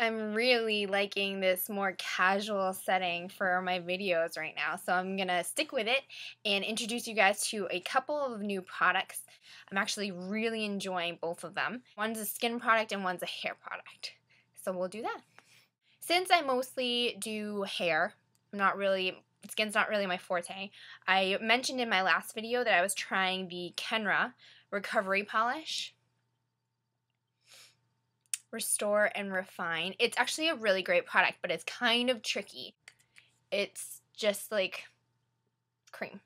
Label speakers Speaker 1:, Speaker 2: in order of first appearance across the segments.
Speaker 1: I'm really liking this more casual setting for my videos right now, so I'm gonna stick with it and introduce you guys to a couple of new products. I'm actually really enjoying both of them. One's a skin product and one's a hair product. So we'll do that. Since I mostly do hair, I'm not really, skin's not really my forte, I mentioned in my last video that I was trying the Kenra Recovery Polish Restore and Refine. It's actually a really great product, but it's kind of tricky. It's just like cream.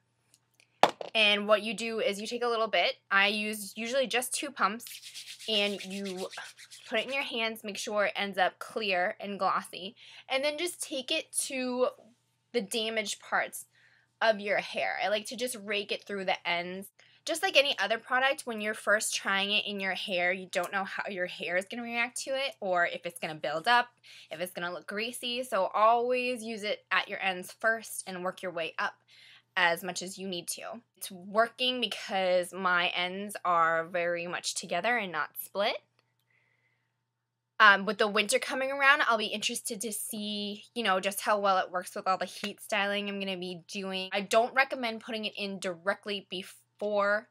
Speaker 1: And what you do is you take a little bit. I use usually just two pumps, and you put it in your hands, make sure it ends up clear and glossy, and then just take it to the damaged parts of your hair. I like to just rake it through the ends just like any other product, when you're first trying it in your hair, you don't know how your hair is going to react to it or if it's going to build up, if it's going to look greasy. So always use it at your ends first and work your way up as much as you need to. It's working because my ends are very much together and not split. Um, with the winter coming around, I'll be interested to see, you know, just how well it works with all the heat styling I'm going to be doing. I don't recommend putting it in directly before before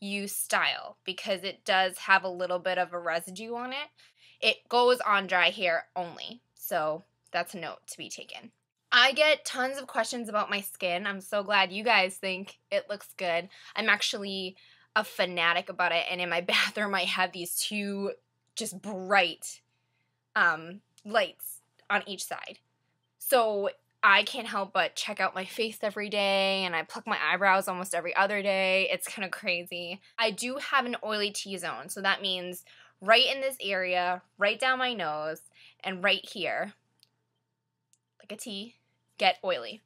Speaker 1: you style because it does have a little bit of a residue on it. It goes on dry hair only, so that's a note to be taken. I get tons of questions about my skin. I'm so glad you guys think it looks good. I'm actually a fanatic about it, and in my bathroom, I have these two just bright um, lights on each side. So I can't help but check out my face every day and I pluck my eyebrows almost every other day. It's kind of crazy. I do have an oily T zone, so that means right in this area, right down my nose, and right here, like a T, get oily.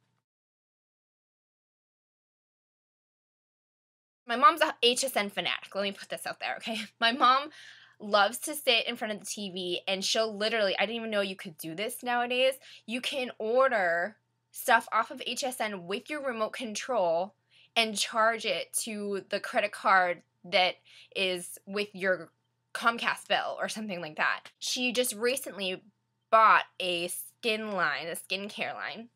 Speaker 1: My mom's a HSN fanatic. Let me put this out there, okay? My mom loves to sit in front of the TV and she'll literally, I didn't even know you could do this nowadays. You can order stuff off of HSN with your remote control and charge it to the credit card that is with your Comcast bill or something like that. She just recently bought a skin line, a skincare line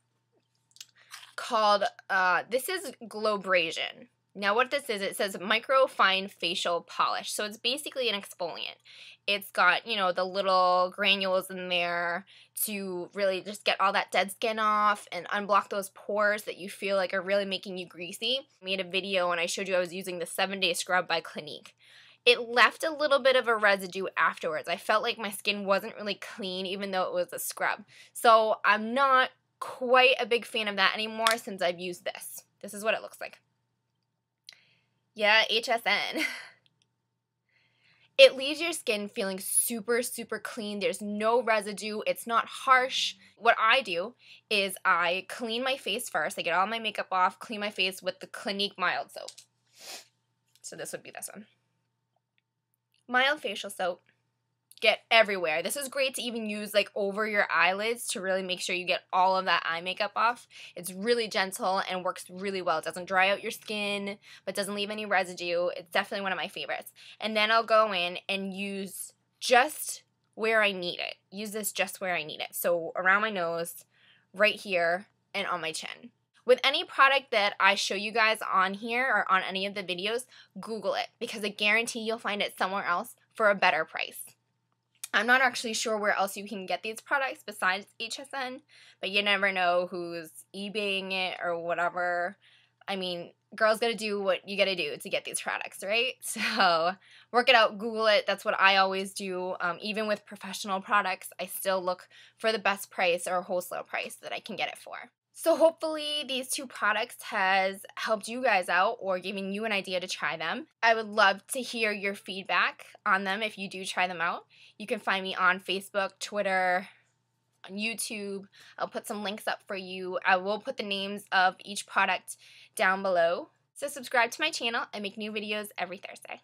Speaker 1: called uh, this is Glowbrasion. Now what this is, it says micro fine facial polish. So it's basically an exfoliant. It's got, you know, the little granules in there to really just get all that dead skin off and unblock those pores that you feel like are really making you greasy. I made a video and I showed you I was using the 7-day scrub by Clinique. It left a little bit of a residue afterwards. I felt like my skin wasn't really clean even though it was a scrub. So I'm not quite a big fan of that anymore since I've used this. This is what it looks like. Yeah, HSN. It leaves your skin feeling super, super clean. There's no residue. It's not harsh. What I do is I clean my face first. I get all my makeup off, clean my face with the Clinique Mild Soap. So this would be this one. Mild facial soap get everywhere. This is great to even use like over your eyelids to really make sure you get all of that eye makeup off. It's really gentle and works really well. It doesn't dry out your skin, but doesn't leave any residue. It's definitely one of my favorites. And then I'll go in and use just where I need it. Use this just where I need it. So around my nose, right here, and on my chin. With any product that I show you guys on here or on any of the videos, Google it because I guarantee you'll find it somewhere else for a better price. I'm not actually sure where else you can get these products besides HSN, but you never know who's eBaying it or whatever. I mean, girls gotta do what you gotta do to get these products, right? So work it out, Google it. That's what I always do. Um, even with professional products, I still look for the best price or wholesale price that I can get it for. So hopefully these two products has helped you guys out or given you an idea to try them. I would love to hear your feedback on them if you do try them out. You can find me on Facebook, Twitter, on YouTube. I'll put some links up for you. I will put the names of each product down below. So subscribe to my channel. I make new videos every Thursday.